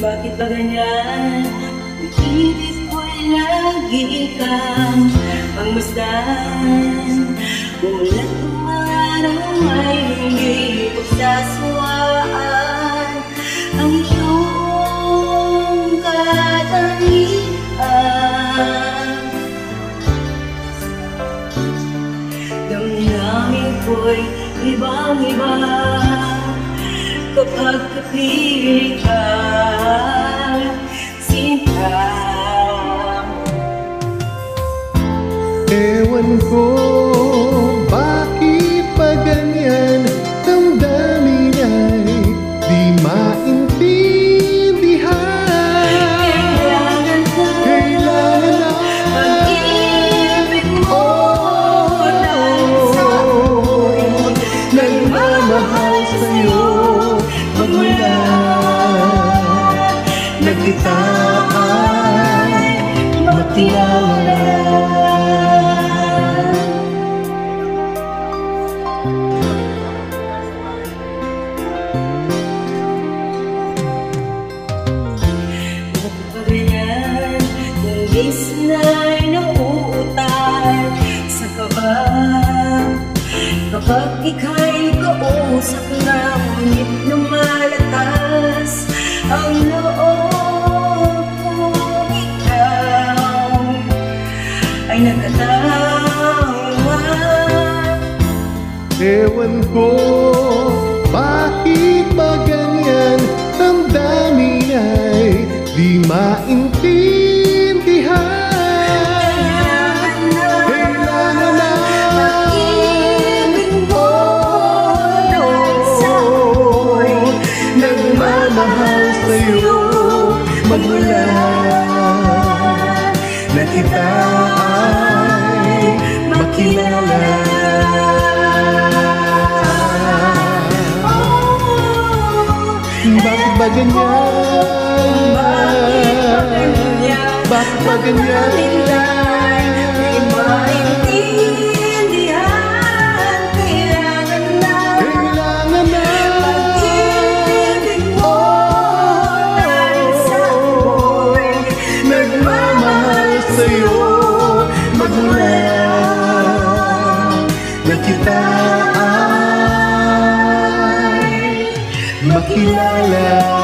bakit ba ganyan? Ibig ko'y lagi kang pangmasdan. Mulat ng araw ay hindi pagsasawaan. Ang iyong katangian Damdamin ko'y ibang-iba Kapag kapiling ka Ewan ko bakit pa ganyan? Damdamin ay di maintindihan. Kailangan ko Kailangan na Pag-ibig mo Dahil sa ako'y Nagmamahal sa'yo. Magmula na kita Kung minsan ay nauutal. Sa kaba Kapag ika'y kausap na Ngunit lumalatas Ang loob kong ikaw Ay nagkatawa Ewan ko bakit ba ganyan? Damdamin ay di maintindihan kita ay makilala Bakit ba ganyan? Bakit ba ganyan? Kailangan kilala